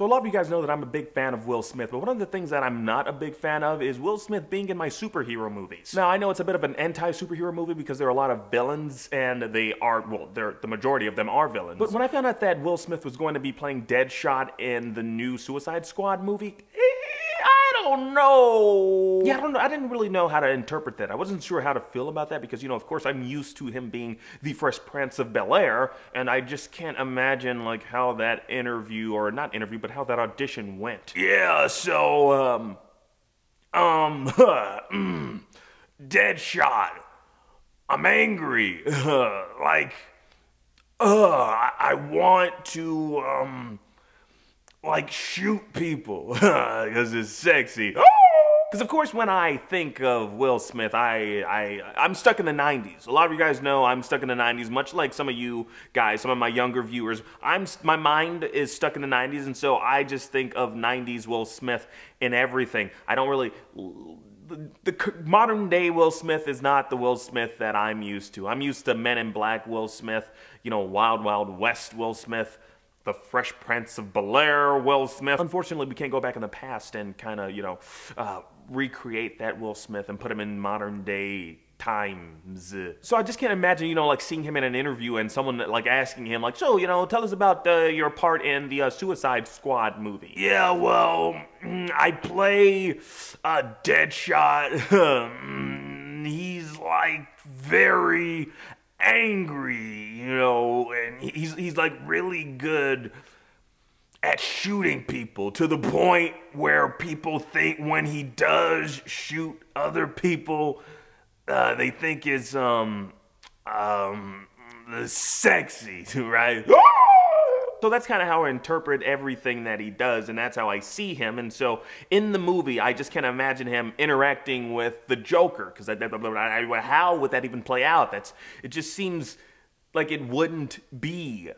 So a lot of you guys know that I'm a big fan of Will Smith, but one of the things that I'm not a big fan of is Will Smith being in my superhero movies. Now I know it's a bit of an anti-superhero movie because there are a lot of villains and they are well, the majority of them are villains. But when I found out that Will Smith was going to be playing Deadshot in the new Suicide Squad movie, I don't know. Yeah, I don't know. I didn't really know how to interpret that. I wasn't sure how to feel about that because, you know, of course, I'm used to him being the Fresh Prince of Bel Air, and I just can't imagine like how that interview or not interview, but how that audition went. Yeah. So, um, um, mm, Deadshot. I'm angry. like, uh, I, I want to, um like shoot people because it's sexy. Because of course, when I think of Will Smith, I I I'm stuck in the '90s. A lot of you guys know I'm stuck in the '90s, much like some of you guys, some of my younger viewers. I'm my mind is stuck in the '90s, and so I just think of '90s Will Smith in everything. I don't really. The, the modern day Will Smith is not the Will Smith that I'm used to. I'm used to Men in Black Will Smith, you know, Wild Wild West Will Smith the Fresh Prince of Bel Air, Will Smith. Unfortunately, we can't go back in the past and kind of, you know, uh, recreate that Will Smith and put him in modern day times. So I just can't imagine, you know, like seeing him in an interview and someone like asking him, like, so, you know, tell us about uh, your part in the uh, Suicide Squad movie. Yeah, well, mm, I play a Deadshot. He's like very angry, you know, and he's he's like really good at shooting people to the point where people think when he does shoot other people, uh, they think it's um um sexy, right? So that's kind of how I interpret everything that he does, and that's how I see him. And so in the movie, I just can't imagine him interacting with the Joker, because how would that even play out? That's it. Just seems like it wouldn't be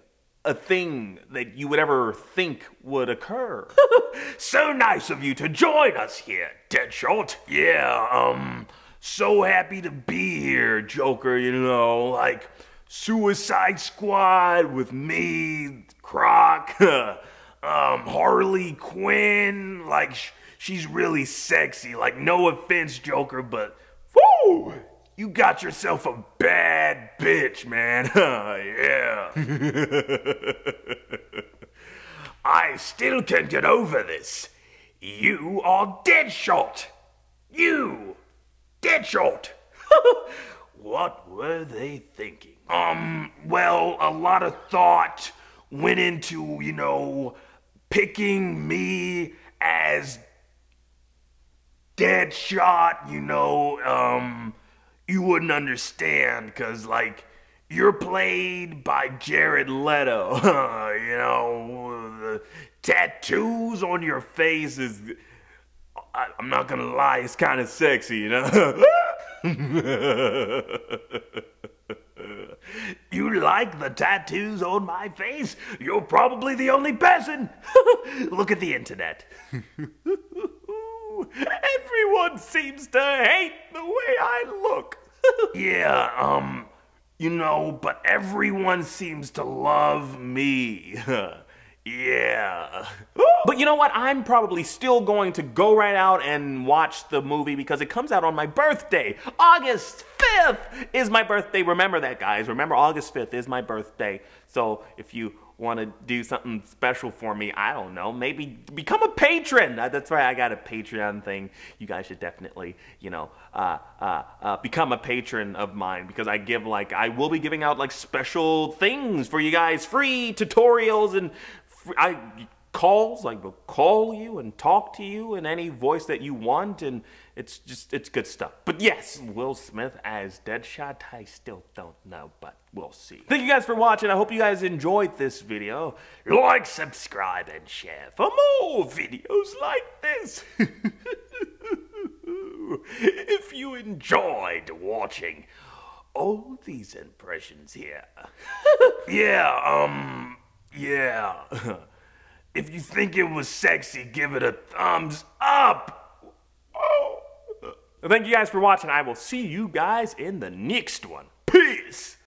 a thing that you would ever think would occur. so nice of you to join us here, Deadshot. Yeah, um, so happy to be here, Joker. You know, like. Suicide Squad with me, Croc, um, Harley Quinn. Like, sh- she's really sexy. Like, no offense, Joker, but whoo, you got yourself a bad bitch, man. yeah. I still can't get over this. You are Deadshot. You, Deadshot. What were they thinking? Um, well, a lot of thought went into, you know, picking me as Deadshot, you know, um, you wouldn't understand because, like, you're played by Jared Leto. you know, the tattoos on your face is, I, am not gonna lie, it's kind of sexy, you know? You like the tattoos on my face? You're probably the only person. Look at the internet. Everyone seems to hate the way I look. yeah, um, you know, but everyone seems to love me. Yeah. but you know what? I'm probably still going to go right out and watch the movie because it comes out on my birthday. August 5th is my birthday. Remember that, guys. Remember, August 5th is my birthday. So if you want to do something special for me, I don't know, maybe become a patron. That's right, I got a Patreon thing. You guys should definitely, you know, uh, uh, uh, become a patron of mine because I give like, I will be giving out like special things for you guys, free tutorials and I calls like will call you and talk to you in any voice that you want and it's just it's good stuff. But yes will smith as deadshot i still don't know but we'll see. Thank you guys for watching. I hope you guys enjoyed this video. Like subscribe and share for more videos like this. If you enjoyed watching all these impressions here. Yeah um yeah. if you think it was sexy, give it a thumbs up. Oh. Thank you guys for watching. I will see you guys in the next one. Peace.